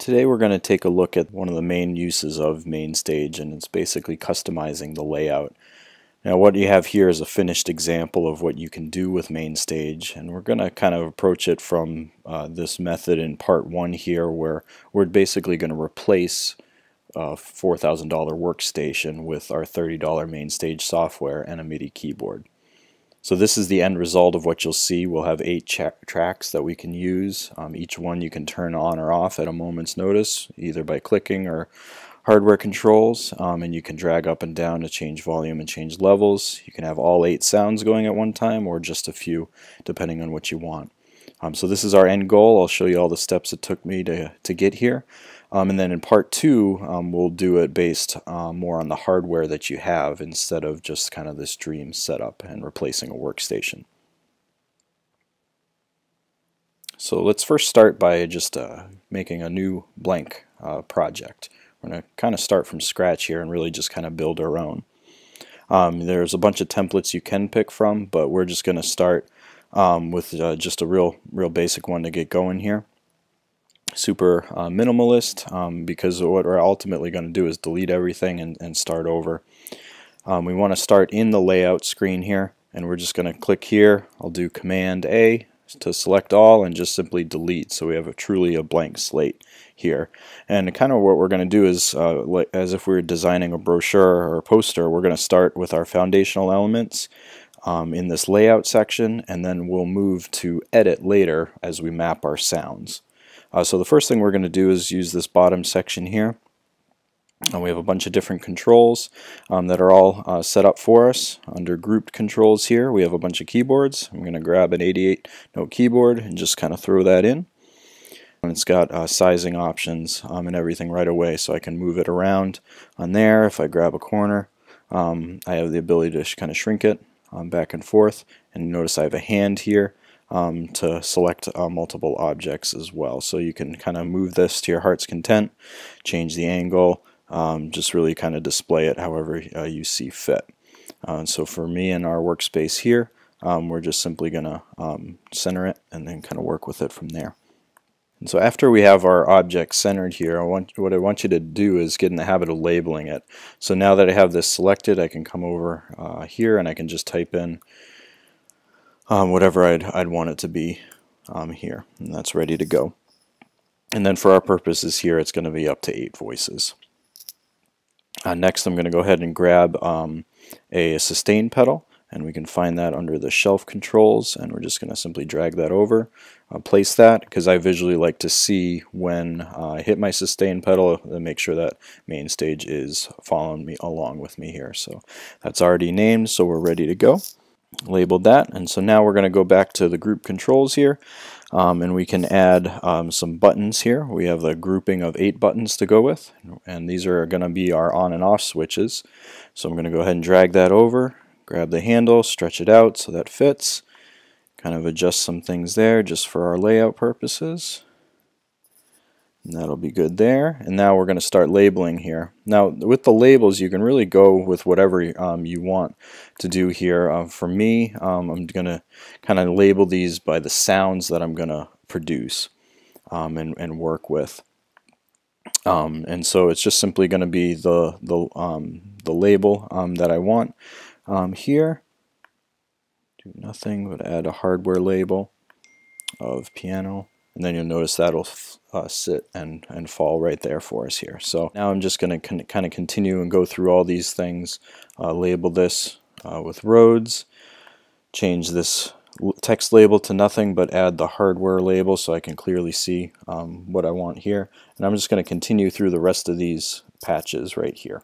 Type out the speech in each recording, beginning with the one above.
Today we're going to take a look at one of the main uses of MainStage and it's basically customizing the layout. Now what you have here is a finished example of what you can do with MainStage and we're going to kind of approach it from uh, this method in part one here where we're basically going to replace a $4,000 workstation with our $30 MainStage software and a MIDI keyboard. So this is the end result of what you'll see. We'll have eight tracks that we can use. Um, each one you can turn on or off at a moment's notice, either by clicking or hardware controls, um, and you can drag up and down to change volume and change levels. You can have all eight sounds going at one time or just a few, depending on what you want. Um, so this is our end goal. I'll show you all the steps it took me to, to get here. Um, and then in part two, um, we'll do it based uh, more on the hardware that you have instead of just kind of this dream setup and replacing a workstation. So let's first start by just uh, making a new blank uh, project. We're going to kind of start from scratch here and really just kind of build our own. Um, there's a bunch of templates you can pick from, but we're just going to start um, with uh, just a real, real basic one to get going here super uh, minimalist um, because what we're ultimately going to do is delete everything and, and start over. Um, we want to start in the layout screen here and we're just going to click here. I'll do Command A to select all and just simply delete so we have a truly a blank slate here and kind of what we're going to do is uh, as if we were designing a brochure or a poster we're going to start with our foundational elements um, in this layout section and then we'll move to edit later as we map our sounds. Uh, so the first thing we're going to do is use this bottom section here. And we have a bunch of different controls um, that are all uh, set up for us. Under grouped controls here, we have a bunch of keyboards. I'm going to grab an 88 note keyboard and just kind of throw that in. And it's got uh, sizing options um, and everything right away, so I can move it around on there. If I grab a corner, um, I have the ability to kind of shrink it um, back and forth. And notice I have a hand here um, to select uh, multiple objects as well. So you can kind of move this to your heart's content, change the angle, um, just really kind of display it however uh, you see fit. Uh, so for me in our workspace here, um, we're just simply going to um, center it and then kind of work with it from there. And so after we have our object centered here, I want, what I want you to do is get in the habit of labeling it. So now that I have this selected, I can come over uh, here and I can just type in um, whatever I'd, I'd want it to be um, here. And that's ready to go. And then for our purposes here, it's going to be up to eight voices. Uh, next, I'm going to go ahead and grab um, a sustain pedal, and we can find that under the shelf controls, and we're just going to simply drag that over, uh, place that, because I visually like to see when uh, I hit my sustain pedal and make sure that MainStage is following me along with me here. So that's already named, so we're ready to go labeled that. And so now we're going to go back to the group controls here um, and we can add um, some buttons here. We have a grouping of eight buttons to go with and these are going to be our on and off switches. So I'm going to go ahead and drag that over grab the handle stretch it out so that fits. Kind of adjust some things there just for our layout purposes that'll be good there. And now we're going to start labeling here. Now with the labels you can really go with whatever um, you want to do here. Uh, for me um, I'm going to kind of label these by the sounds that I'm going to produce um, and, and work with. Um, and so it's just simply going to be the, the, um, the label that I want here. Do nothing but add a hardware label of piano and then you'll notice that'll uh, sit and, and fall right there for us here. So now I'm just going to kind of continue and go through all these things, uh, label this uh, with Rhodes, change this text label to nothing but add the hardware label so I can clearly see um, what I want here. And I'm just going to continue through the rest of these patches right here.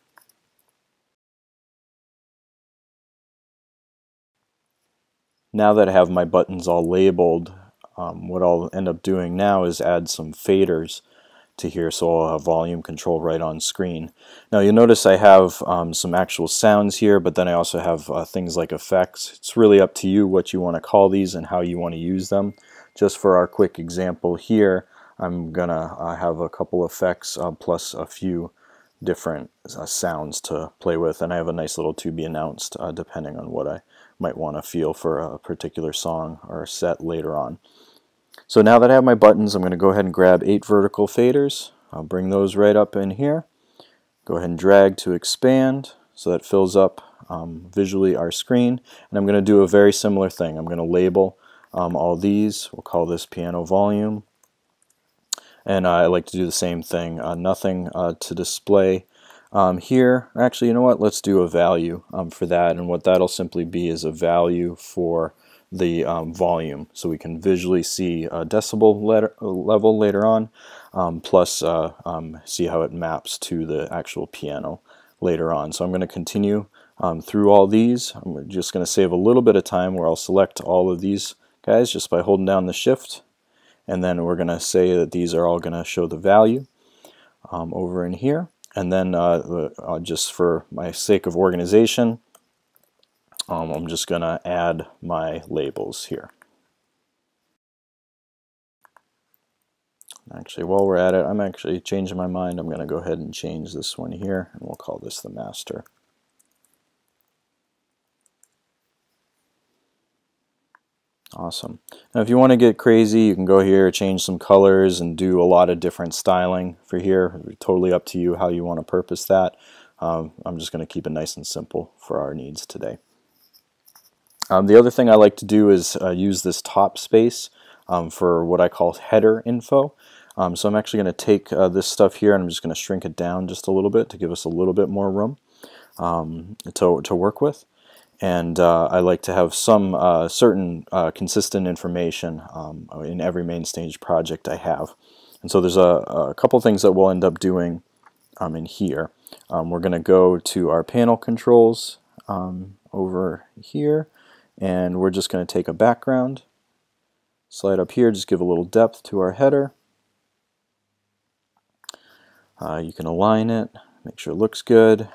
Now that I have my buttons all labeled, um, what I'll end up doing now is add some faders to here so I'll have volume control right on screen. Now you'll notice I have um, some actual sounds here but then I also have uh, things like effects. It's really up to you what you want to call these and how you want to use them. Just for our quick example here I'm gonna uh, have a couple effects uh, plus a few different uh, sounds to play with and I have a nice little to be announced uh, depending on what I might want to feel for a particular song or set later on. So now that I have my buttons, I'm going to go ahead and grab eight vertical faders. I'll bring those right up in here. Go ahead and drag to expand so that fills up um, visually our screen. And I'm going to do a very similar thing. I'm going to label um, all these. We'll call this piano volume. And uh, I like to do the same thing. Uh, nothing uh, to display um, here. Actually, you know what? Let's do a value um, for that. And what that'll simply be is a value for the um, volume so we can visually see a decibel letter, level later on um, plus uh, um, see how it maps to the actual piano later on. So I'm going to continue um, through all these. I'm just going to save a little bit of time where I'll select all of these guys just by holding down the shift and then we're going to say that these are all going to show the value um, over in here and then uh, uh, just for my sake of organization um, I'm just going to add my labels here. Actually, while we're at it, I'm actually changing my mind. I'm going to go ahead and change this one here, and we'll call this the master. Awesome. Now if you want to get crazy, you can go here, change some colors, and do a lot of different styling for here. Totally up to you how you want to purpose that. Um, I'm just going to keep it nice and simple for our needs today. Um, the other thing I like to do is uh, use this top space um, for what I call header info. Um, so I'm actually going to take uh, this stuff here and I'm just going to shrink it down just a little bit to give us a little bit more room um, to, to work with. And uh, I like to have some uh, certain uh, consistent information um, in every MainStage project I have. And so there's a, a couple things that we'll end up doing um, in here. we're going to go to our panel controls over here and we're just going to take a background. Slide up here just give a little depth to our header. Uh, you can align it make sure it looks good.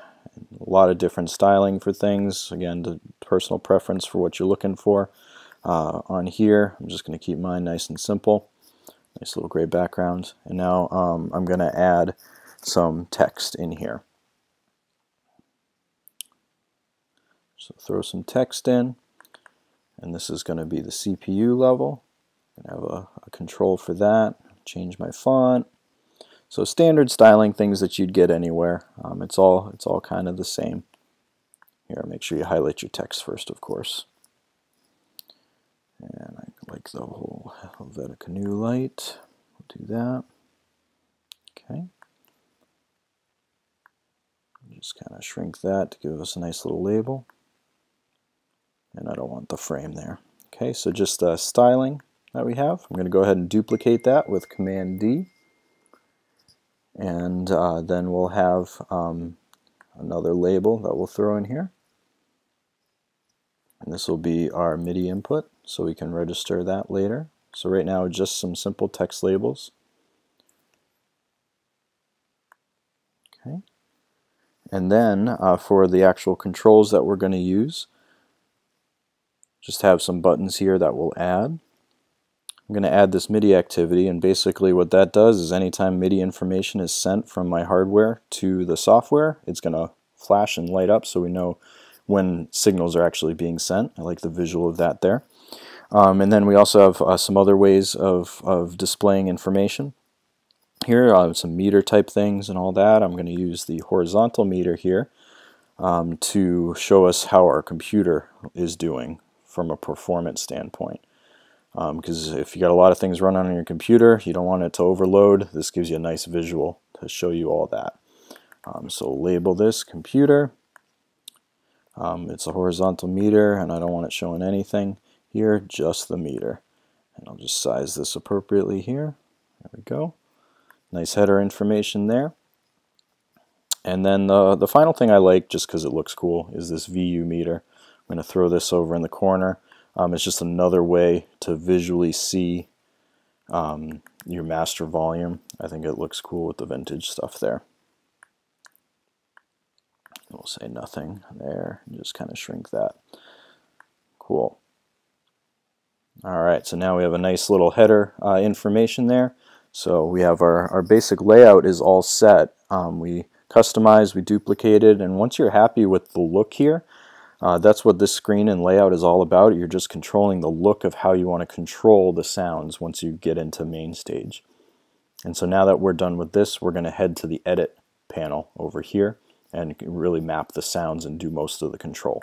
A lot of different styling for things. Again the personal preference for what you're looking for uh, on here. I'm just going to keep mine nice and simple. Nice little gray background. And now um, I'm going to add some text in here. So throw some text in and this is going to be the CPU level. I have a, a, control for that. Change my font. So standard styling things that you'd get anywhere. Um, it's all it's all kind of the same. Here, make sure you highlight your text first, of course. And I like the whole Helvetica Neue light. We'll do that. Okay. Just kind of shrink that to give us a nice little label and I don't want the frame there. Okay, so just uh, styling that we have. I'm going to go ahead and duplicate that with Command D. And uh, then we'll have um, another label that we'll throw in here. And this will be our MIDI input, so we can register that later. So right now, just some simple text labels. Okay. And then uh, for the actual controls that we're going to use, just have some buttons here that will add. I'm going to add this MIDI activity and basically what that does is anytime MIDI information is sent from my hardware to the software it's going to flash and light up so we know when signals are actually being sent. I like the visual of that there. Um, and then we also have uh, some other ways of, of displaying information. Here uh, some meter type things and all that. I'm going to use the horizontal meter here um, to show us how our computer is doing from a performance standpoint. Because um, if you got a lot of things running on your computer, you don't want it to overload. This gives you a nice visual to show you all that. Um, so label this computer. Um, it's a horizontal meter and I don't want it showing anything here, just the meter. And I'll just size this appropriately here. There we go. Nice header information there. And then the, the final thing I like, just because it looks cool, is this VU meter. Going to throw this over in the corner. Um, it's just another way to visually see um, your master volume. I think it looks cool with the vintage stuff there. We'll say nothing there, just kind of shrink that. Cool. Alright, so now we have a nice little header uh, information there. So we have our, our basic layout is all set. Um, we customized, we duplicated, and once you're happy with the look here, uh, that's what this screen and layout is all about. You're just controlling the look of how you want to control the sounds once you get into MainStage. And so now that we're done with this, we're going to head to the edit panel over here and really map the sounds and do most of the control.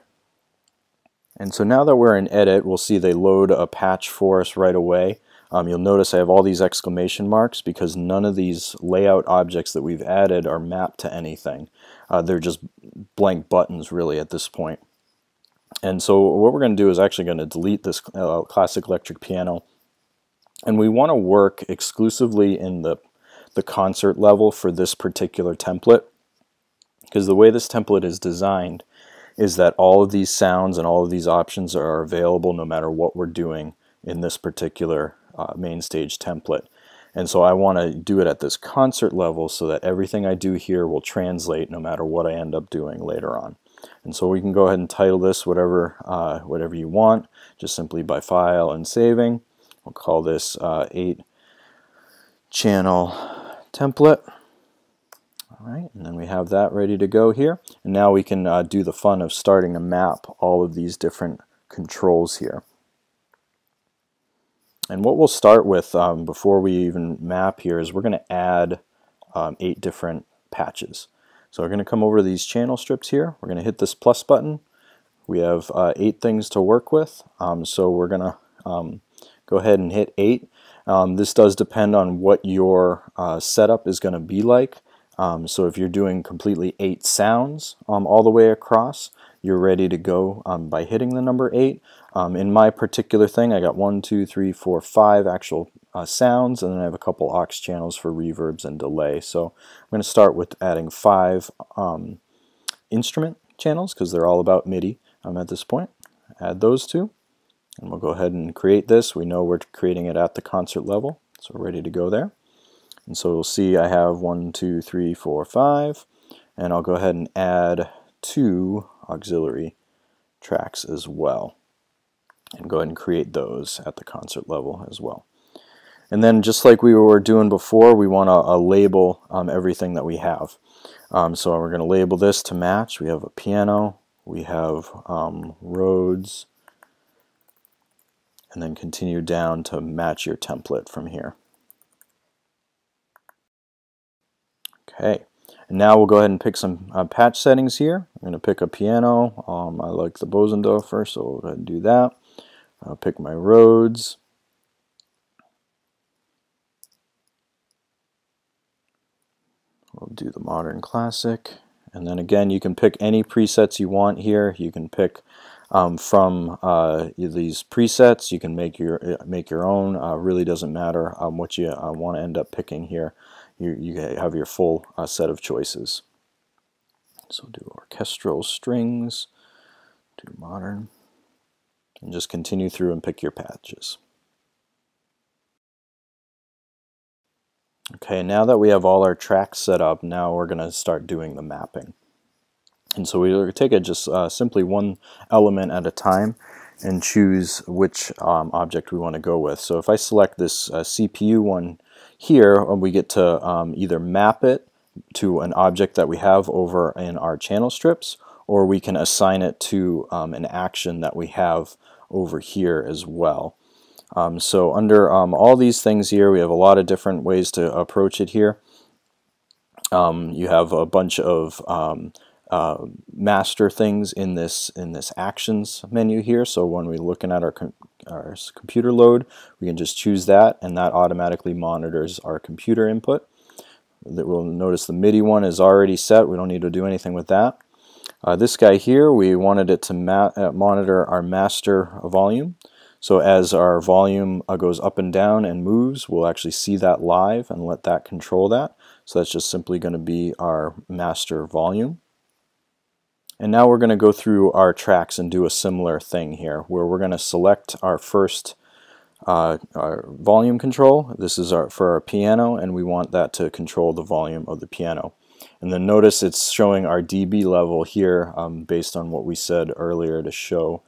And so now that we're in edit, we'll see they load a patch for us right away. Um, you'll notice I have all these exclamation marks because none of these layout objects that we've added are mapped to anything. Uh, they're just blank buttons really at this point. And so what we're going to do is actually going to delete this uh, classic electric piano. And we want to work exclusively in the, the concert level for this particular template. Because the way this template is designed is that all of these sounds and all of these options are available no matter what we're doing in this particular uh, MainStage template. And so I want to do it at this concert level so that everything I do here will translate no matter what I end up doing later on. And so we can go ahead and title this whatever, uh, whatever you want, just simply by file and saving. We'll call this uh, 8 channel template. All right, and then we have that ready to go here. And now we can uh, do the fun of starting to map all of these different controls here. And what we'll start with um, before we even map here is we're going to add um, eight different patches. So we're going to come over to these channel strips here. We're going to hit this plus button. We have uh, eight things to work with. Um, so we're going to um, go ahead and hit eight. Um, this does depend on what your uh, setup is going to be like. Um, so if you're doing completely eight sounds all the way across, you're ready to go by hitting the number eight. Um, in my particular thing, I got one, two, three, four, five actual uh, sounds, and then I have a couple aux channels for reverbs and delay. So I'm going to start with adding five um, instrument channels because they're all about MIDI um, at this point. Add those two, and we'll go ahead and create this. We know we're creating it at the concert level, so we're ready to go there. And so we'll see I have one, two, three, four, five, and I'll go ahead and add two auxiliary tracks as well and go ahead and create those at the concert level as well. And then just like we were doing before, we want to uh, label um, everything that we have. Um, so we're going to label this to match. We have a piano, we have um, Rhodes, and then continue down to match your template from here. Okay, and now we'll go ahead and pick some uh, patch settings here. I'm going to pick a piano. Um, I like the Bosendorfer, so we'll go ahead and do that. I'll pick my Rhodes. We'll do the modern classic. And then again, you can pick any presets you want here. You can pick um, from uh, these presets. You can make your uh, make your own. Uh, really doesn't matter um, what you uh, want to end up picking here. You, you have your full uh, set of choices. So do orchestral strings, do modern and just continue through and pick your patches. Okay, now that we have all our tracks set up, now we're going to start doing the mapping. And so we take it just uh, simply one element at a time and choose which um, object we want to go with. So if I select this uh, CPU one here, uh, we get to um, either map it to an object that we have over in our channel strips, or we can assign it to um, an action that we have over here as well. Um, so under um, all these things here, we have a lot of different ways to approach it here. Um, you have a bunch of um, uh, master things in this in this actions menu here. So when we're looking at our, com our computer load, we can just choose that, and that automatically monitors our computer input. That we'll notice the MIDI one is already set. We don't need to do anything with that. Uh, this guy here, we wanted it to uh, monitor our master volume. So as our volume uh, goes up and down and moves, we'll actually see that live and let that control that. So that's just simply going to be our master volume. And now we're going to go through our tracks and do a similar thing here, where we're going to select our first uh, our volume control. This is our, for our piano, and we want that to control the volume of the piano. And then notice it's showing our dB level here um, based on what we said earlier to show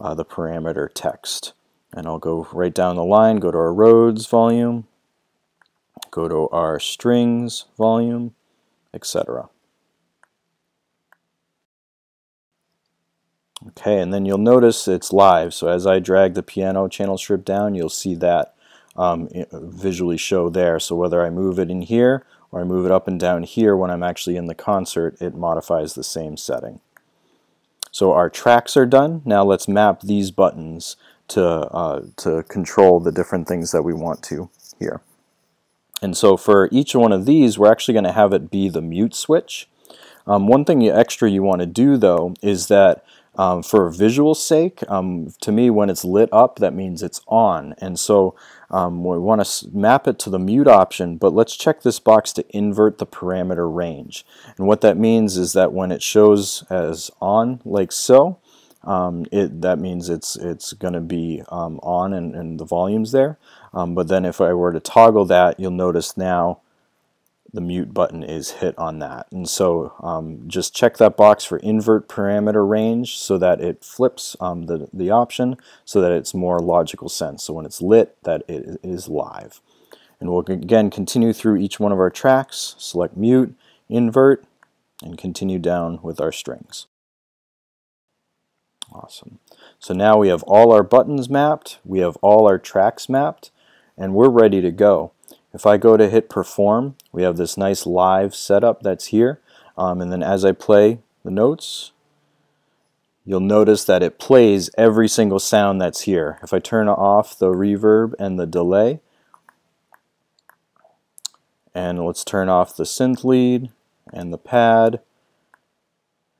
uh, the parameter text. And I'll go right down the line, go to our Rhodes volume, go to our strings volume, etc. Okay, and then you'll notice it's live. So as I drag the piano channel strip down, you'll see that um, visually show there. So whether I move it in here or I move it up and down here when I'm actually in the concert, it modifies the same setting. So our tracks are done. Now let's map these buttons to, uh, to control the different things that we want to here. And so for each one of these, we're actually going to have it be the mute switch. Um, one thing extra you want to do though is that um, for visual sake, um, to me when it's lit up that means it's on. And so um, we want to map it to the mute option but let's check this box to invert the parameter range. And what that means is that when it shows as on like so um, it, that means it's it's going to be um, on and, and the volume's there. Um, but then if I were to toggle that you'll notice now the mute button is hit on that. And so um, just check that box for invert parameter range so that it flips um, the, the option so that it's more logical sense. So when it's lit, that it is live. And we'll again continue through each one of our tracks, select mute, invert, and continue down with our strings. Awesome. So now we have all our buttons mapped, we have all our tracks mapped, and we're ready to go. If I go to hit perform, we have this nice live setup that's here. Um, and then as I play the notes, you'll notice that it plays every single sound that's here. If I turn off the reverb and the delay, and let's turn off the synth lead and the pad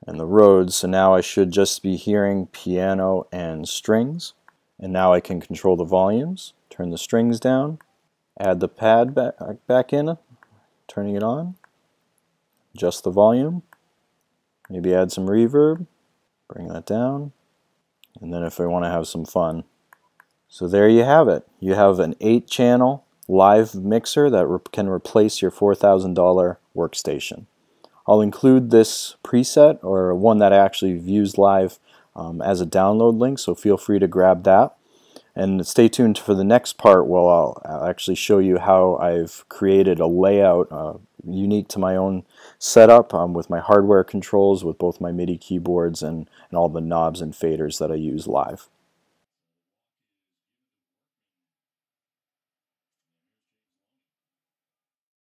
and the Rhodes. So now I should just be hearing piano and strings. And now I can control the volumes, turn the strings down, add the pad back, back in, turning it on, adjust the volume, maybe add some reverb, bring that down, and then if I want to have some fun. So there you have it. You have an 8-channel live mixer that re can replace your $4,000 workstation. I'll include this preset, or one that I actually used live um, as a download link, so feel free to grab that. And stay tuned for the next part where I'll, I'll actually show you how I've created a layout uh, unique to my own setup um, with my hardware controls with both my MIDI keyboards and, and all the knobs and faders that I use live.